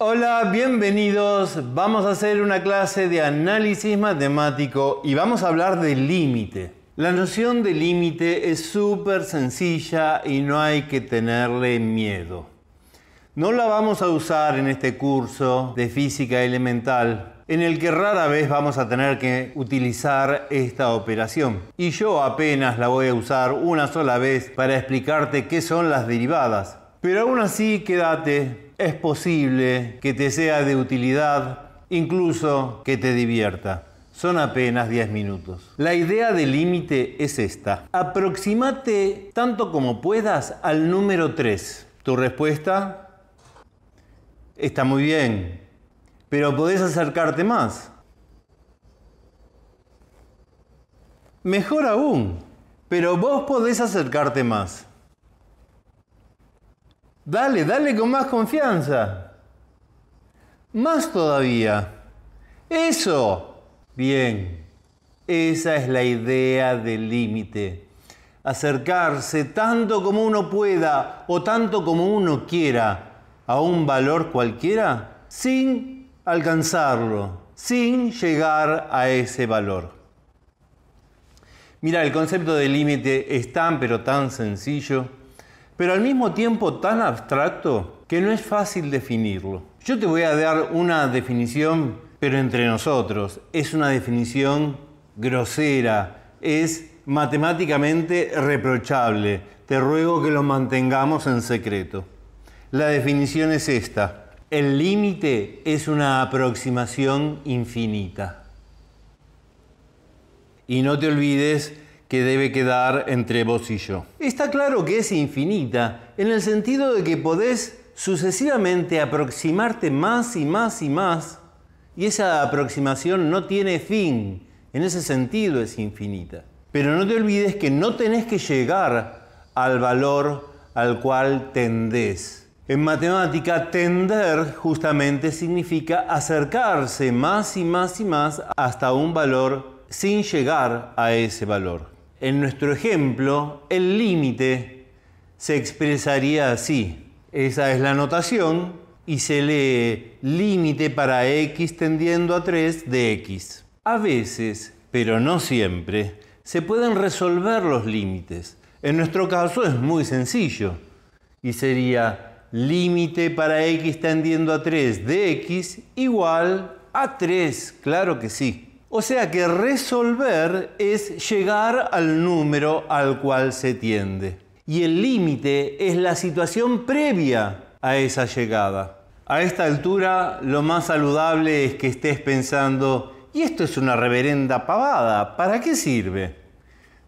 Hola, bienvenidos. Vamos a hacer una clase de análisis matemático y vamos a hablar del límite. La noción de límite es súper sencilla y no hay que tenerle miedo. No la vamos a usar en este curso de física elemental en el que rara vez vamos a tener que utilizar esta operación. Y yo apenas la voy a usar una sola vez para explicarte qué son las derivadas. Pero aún así, quédate, es posible que te sea de utilidad, incluso que te divierta. Son apenas 10 minutos. La idea del límite es esta. Aproximate tanto como puedas al número 3. ¿Tu respuesta? Está muy bien, pero podés acercarte más. Mejor aún, pero vos podés acercarte más. Dale, dale con más confianza. Más todavía. Eso. Bien. Esa es la idea del límite. Acercarse tanto como uno pueda o tanto como uno quiera a un valor cualquiera sin alcanzarlo sin llegar a ese valor. Mira, el concepto de límite es tan pero tan sencillo, pero al mismo tiempo tan abstracto que no es fácil definirlo. Yo te voy a dar una definición, pero entre nosotros. Es una definición grosera, es matemáticamente reprochable. Te ruego que lo mantengamos en secreto. La definición es esta. El límite es una aproximación infinita. Y no te olvides que debe quedar entre vos y yo. Está claro que es infinita en el sentido de que podés sucesivamente aproximarte más y más y más y esa aproximación no tiene fin. En ese sentido es infinita. Pero no te olvides que no tenés que llegar al valor al cual tendés. En matemática, tender justamente significa acercarse más y más y más hasta un valor sin llegar a ese valor. En nuestro ejemplo, el límite se expresaría así. Esa es la notación y se lee límite para x tendiendo a 3 de x. A veces, pero no siempre, se pueden resolver los límites. En nuestro caso es muy sencillo y sería límite para x tendiendo a 3 de x igual a 3, claro que sí. O sea que resolver es llegar al número al cual se tiende. Y el límite es la situación previa a esa llegada. A esta altura lo más saludable es que estés pensando, y esto es una reverenda pavada, ¿para qué sirve?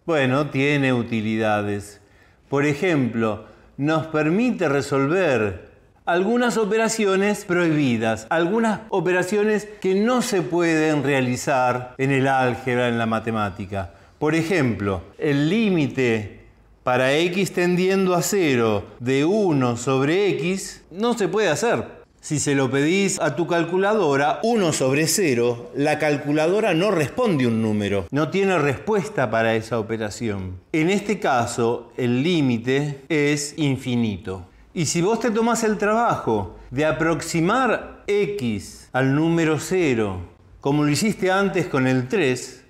Bueno, tiene utilidades. Por ejemplo, nos permite resolver algunas operaciones prohibidas, algunas operaciones que no se pueden realizar en el álgebra, en la matemática. Por ejemplo, el límite para x tendiendo a 0 de 1 sobre x no se puede hacer. Si se lo pedís a tu calculadora, 1 sobre 0, la calculadora no responde un número, no tiene respuesta para esa operación. En este caso, el límite es infinito. Y si vos te tomás el trabajo de aproximar x al número 0, como lo hiciste antes con el 3,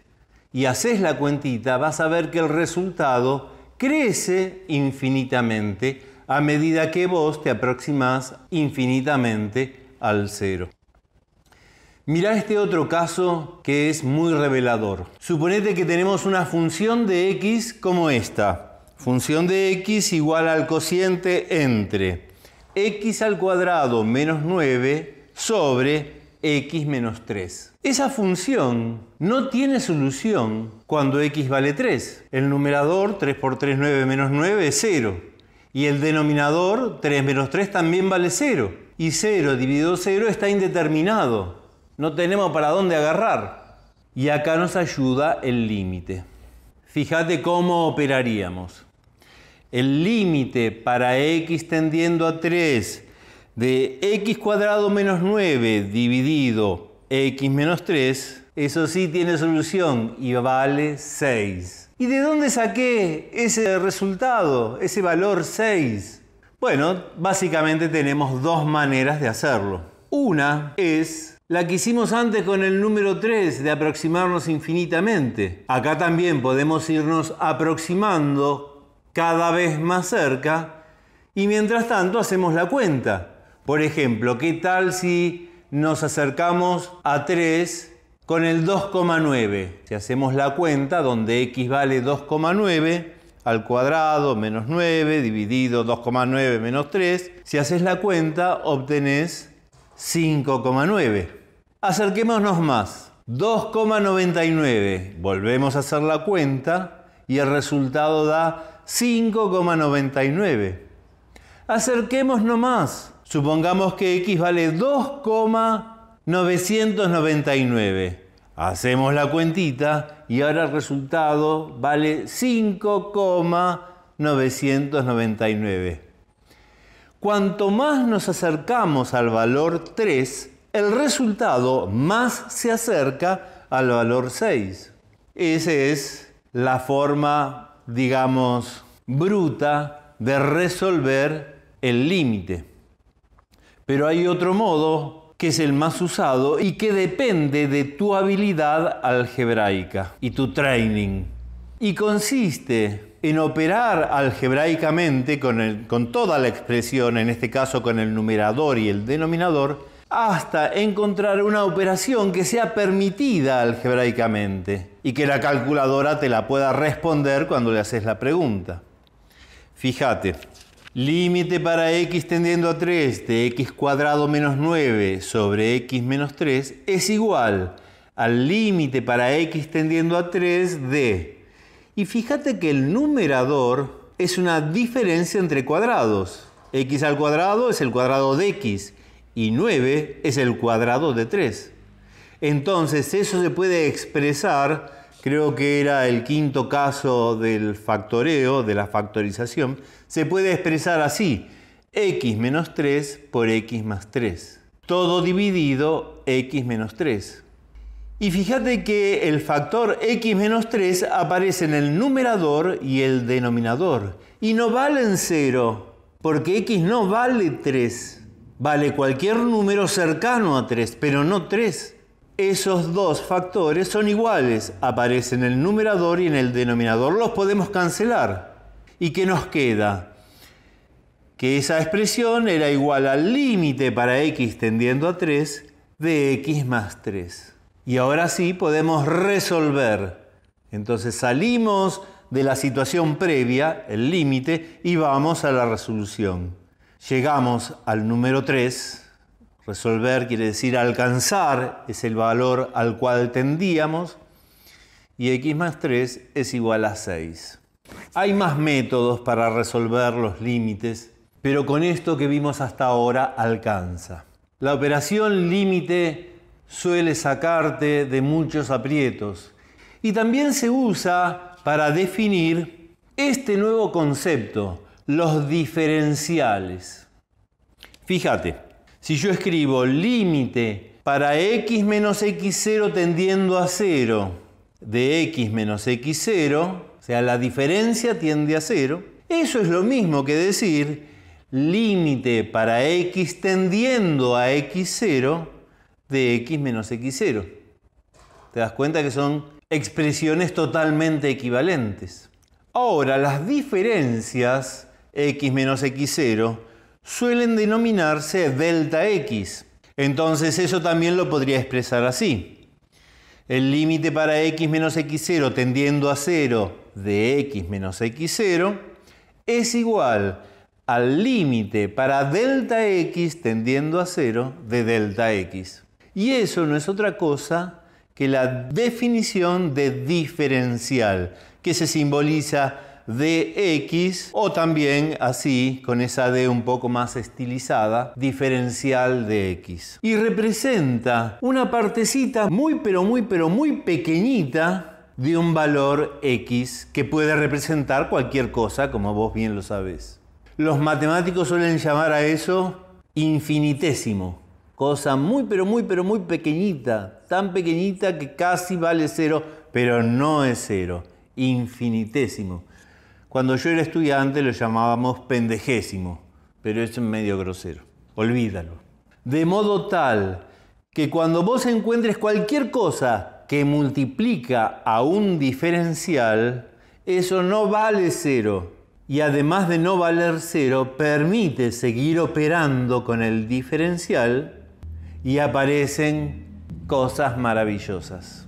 y haces la cuentita, vas a ver que el resultado crece infinitamente a medida que vos te aproximás infinitamente al cero. Mirá este otro caso que es muy revelador. Suponete que tenemos una función de x como esta. Función de x igual al cociente entre x al cuadrado menos 9 sobre x menos 3. Esa función no tiene solución cuando x vale 3. El numerador 3 por 3, 9 menos 9 es 0. Y el denominador 3 menos 3 también vale 0. Y 0 dividido 0 está indeterminado. No tenemos para dónde agarrar. Y acá nos ayuda el límite. Fíjate cómo operaríamos. El límite para x tendiendo a 3 de x cuadrado menos 9 dividido x menos 3, eso sí tiene solución y vale 6. ¿Y de dónde saqué ese resultado, ese valor 6? Bueno, básicamente tenemos dos maneras de hacerlo. Una es la que hicimos antes con el número 3 de aproximarnos infinitamente. Acá también podemos irnos aproximando cada vez más cerca y mientras tanto hacemos la cuenta. Por ejemplo, ¿qué tal si nos acercamos a 3 con el 2,9? Si hacemos la cuenta donde x vale 2,9 al cuadrado menos 9 dividido 2,9 menos 3, si haces la cuenta obtenés 5,9. Acerquémonos más. 2,99. Volvemos a hacer la cuenta y el resultado da 5,99. Acerquémonos más. Supongamos que x vale 2,999. Hacemos la cuentita y ahora el resultado vale 5,999. Cuanto más nos acercamos al valor 3, el resultado más se acerca al valor 6. Esa es la forma, digamos, bruta de resolver el límite. Pero hay otro modo que es el más usado y que depende de tu habilidad algebraica y tu training. Y consiste en operar algebraicamente con, con, toda la expresión, en este caso con el numerador y el denominador, hasta encontrar una operación que sea permitida algebraicamente y que la calculadora te la pueda responder cuando le haces la pregunta. Fíjate, límite para x tendiendo a 3 de x cuadrado menos 9 sobre x menos 3 es igual al límite para x tendiendo a 3 de y fíjate que el numerador es una diferencia entre cuadrados. x al cuadrado es el cuadrado de x y 9 es el cuadrado de 3. Entonces eso se puede expresar, creo que era el quinto caso del factoreo, de la factorización, se puede expresar así, x menos 3 por x más 3. Todo dividido x menos 3. Y fíjate que el factor x menos 3 aparece en el numerador y el denominador. Y no valen 0, porque x no vale 3. Vale cualquier número cercano a 3, pero no 3. Esos dos factores son iguales, aparecen en el numerador y en el denominador. Los podemos cancelar. ¿Y qué nos queda? Que esa expresión era igual al límite para x tendiendo a 3 de x más 3. Y ahora sí podemos resolver. Entonces salimos de la situación previa, el límite, y vamos a la resolución. Llegamos al número 3. Resolver quiere decir alcanzar, es el valor al cual tendíamos. Y x más 3 es igual a 6. Hay más métodos para resolver los límites, pero con esto que vimos hasta ahora alcanza. La operación límite suele sacarte de muchos aprietos. Y también se usa para definir este nuevo concepto, los diferenciales. Fíjate, si yo escribo límite para x menos x0 tendiendo a 0 de x menos x0, o sea, la diferencia tiende a 0, eso es lo mismo que decir límite para x tendiendo a x0 de x menos x0. Te das cuenta que son expresiones totalmente equivalentes. Ahora, las diferencias x menos x0 suelen denominarse delta x. Entonces eso también lo podría expresar así. El límite para x menos x0 tendiendo a 0 de x menos x0 es igual al límite para delta x tendiendo a 0 de delta x. Y eso no es otra cosa que la definición de diferencial, que se simboliza dx o también así con esa d un poco más estilizada, diferencial de x. Y representa una partecita muy pero muy pero muy pequeñita de un valor x que puede representar cualquier cosa, como vos bien lo sabés. Los matemáticos suelen llamar a eso infinitésimo cosa muy, pero muy, pero muy pequeñita, tan pequeñita que casi vale cero, pero no es cero, infinitésimo. Cuando yo era estudiante lo llamábamos pendejésimo, pero es medio grosero, olvídalo. de modo tal que cuando vos encuentres cualquier cosa que multiplica a un diferencial, eso no vale cero. Y además de no valer cero, permite seguir operando con el diferencial y aparecen cosas maravillosas.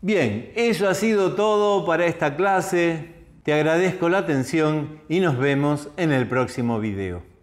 Bien, eso ha sido todo para esta clase. Te agradezco la atención y nos vemos en el próximo video.